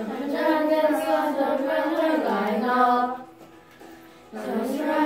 I get so the friend of mine now. Sometimes I